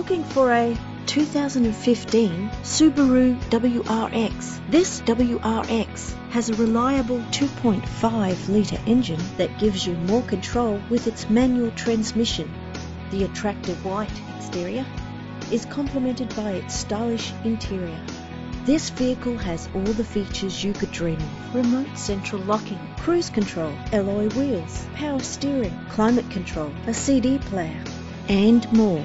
Looking for a 2015 Subaru WRX. This WRX has a reliable 2.5 litre engine that gives you more control with its manual transmission. The attractive white exterior is complemented by its stylish interior. This vehicle has all the features you could dream of. Remote central locking, cruise control, alloy wheels, power steering, climate control, a CD player, and more.